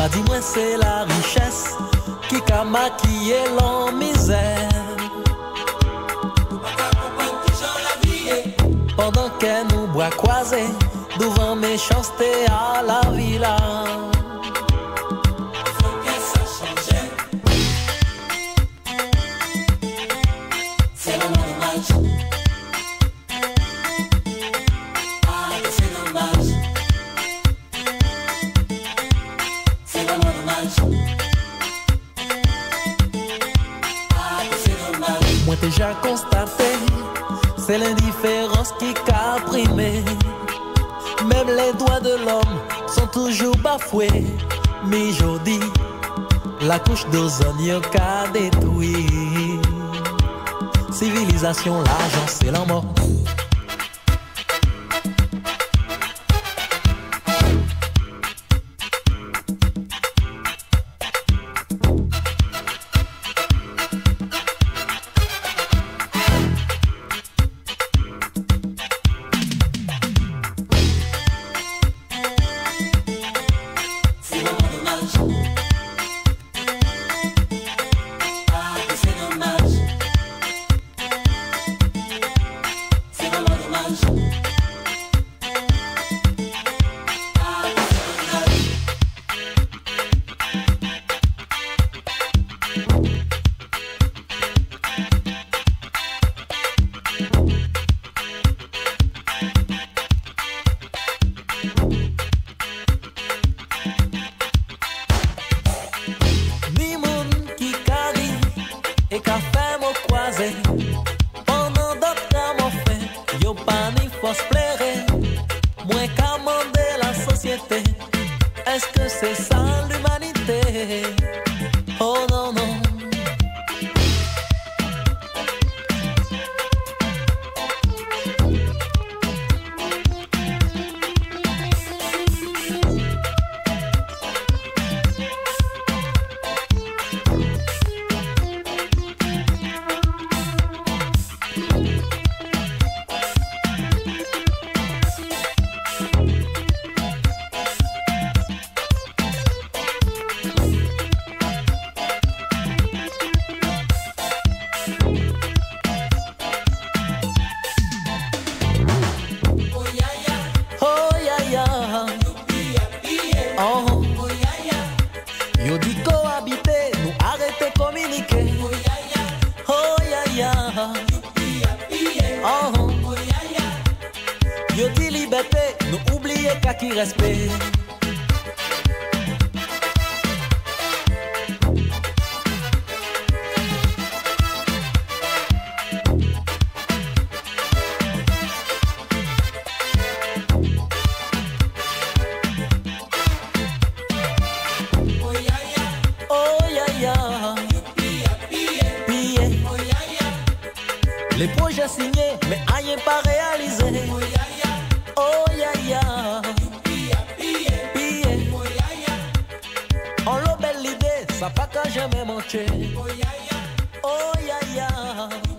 Pas dis-moi c'est la richesse qui a maquillé l'homme misère. Pendant qu'elle nous boit croisés devant méchanceté à la villa. Moi déjà constaté, c'est l'indifférence qui a primé. Même les doigts de l'homme sont toujours bafoués. Mais aujourd'hui, la couche d'ozone qu'a détruit. Civilisation, l'argent, c'est la mort. Mon. Pendant d'autres m'ont fait, yo pas ni force plaire. Moins qu'à la société. Est-ce que c'est ça l'humanité? Arrêter communiquer. Oh ya ya. Oh. Yo dit liberté, nous oublier qu'à qui respect. Les projets signés, mais rien pas réalisé. Oh ya ya. On l'a belle idée, ça pas qu'à jamais manquer. Oh ya ya.